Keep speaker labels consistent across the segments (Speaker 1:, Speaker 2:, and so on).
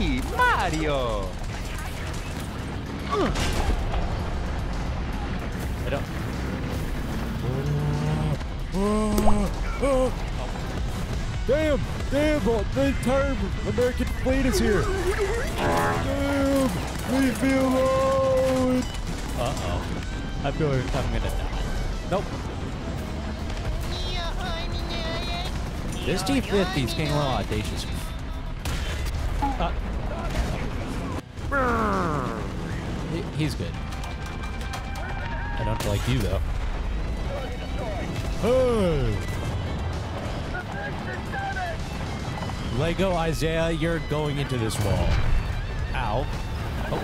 Speaker 1: sí, Mario.
Speaker 2: Pero... Oh. Damn! Damn! The entire American fleet is here! Damn! Leave me alone!
Speaker 1: Uh-oh. I feel like I'm gonna die. Nope. This T-50 is getting a little audacious uh, he- he's good. I don't like you though. Lego Isaiah, you're going into this wall. Ow. Oh.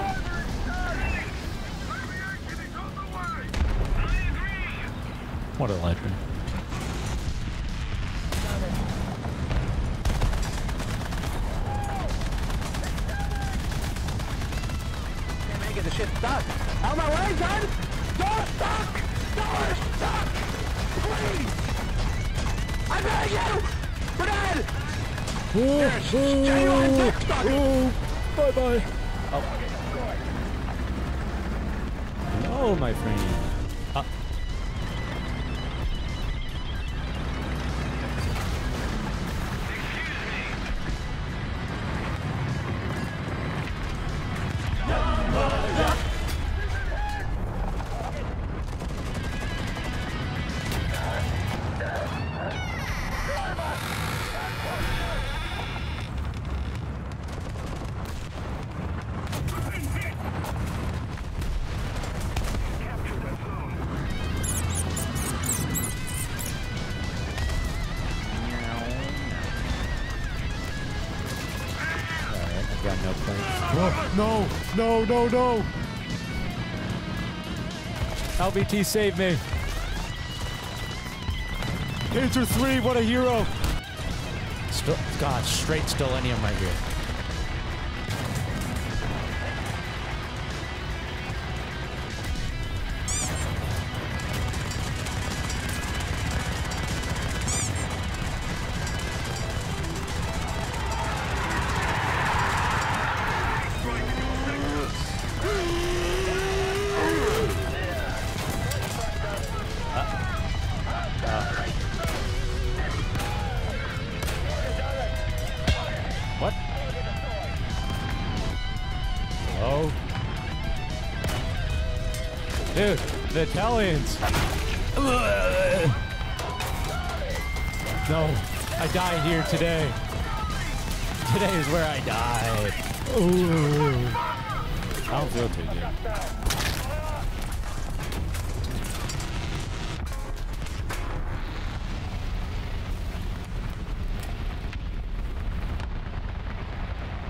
Speaker 1: What a legend.
Speaker 3: Get the shit stuck. Out of my way, son! Door stuck! Door stuck! Please! I beg you! Bernard!
Speaker 2: Oh,
Speaker 3: genuine
Speaker 2: oh,
Speaker 3: dick
Speaker 2: oh, bye-bye.
Speaker 1: No, my friend. No,
Speaker 2: no, no, no.
Speaker 1: LBT, save me.
Speaker 2: Painter 3, what a hero.
Speaker 1: Still, God, straight Stellenium right here. Hello? Dude, the Italians. No, I died here today. Today is where I died. Ooh. I don't feel too good.